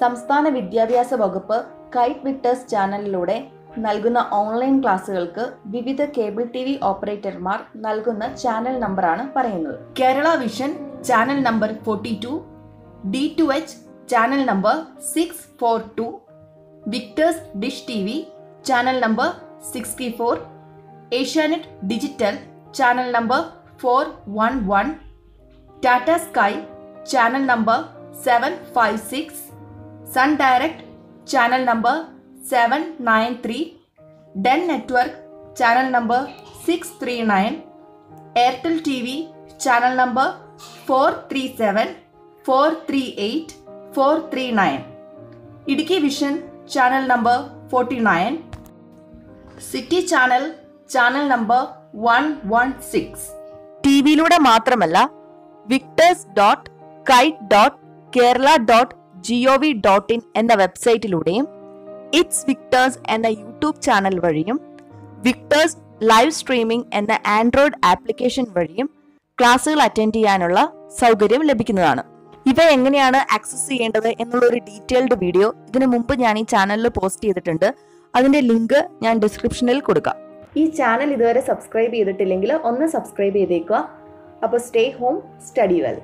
സംസ്ഥാന വിദ്യാഭ്യാസ വകുപ്പ് കൈറ്റ് വിക്ടേഴ്സ് ചാനലിലൂടെ നൽകുന്ന ഓൺലൈൻ ക്ലാസ്സുകൾക്ക് വിവിധ കേബിൾ ടി വി ഓപ്പറേറ്റർമാർ നൽകുന്ന ചാനൽ നമ്പറാണ് പറയുന്നത്. Kerala Vision channel number forty two D two H channel number six four two Victers Dish T V channel number sixty four Asianet digital channel number four one one Tata Sky channel number seven five six Sun Direct channel number seven nine three Den Network channel number six three nine Airtel T V channel number four three seven four three eight four three nine Idukki Vision channel number forty nine city channel channel number one one six T വിയിലൂടെ മാത്രമല്ല Victers dot KITE dot Kerala dot G O V dot in എന്ന വെബ്സൈറ്റിലൂടെയും its Victers എന്ന YouTube channel വഴിയും Victers live streaming എന്ന Android application വഴിയും ക്ലാസ്സുകൾ attend ചെയ്യാനുള്ള സൗകര്യം ലഭിക്കുന്നതാണ്. ഇവ എങ്ങനെയാണ് ആക്സസ് ചെയ്യേണ്ടത് എന്നുള്ള ഒരു ഡീറ്റെയിൽഡ് വീഡിയോ ഇതിനു മുമ്പ് ഞാൻ ഈ ചാനലിൽ പോസ്റ്റ് ചെയ്തിട്ടുണ്ട്. അതിന്റെ ലിങ്ക് ഞാൻ ഡിസ്ക്രിപ്ഷനിൽ കൊടുക്കാം. ഈ ചാനൽ ഇതുവരെ സബ്സ്ക്രൈബ് ചെയ്തിട്ടില്ലെങ്കിൽ ഒന്ന് സബ്സ്ക്രൈബ് ചെയ്തേക്കുക. അപ്പോൾ സ്റ്റേ ഹോം സ്റ്റഡി വെൽ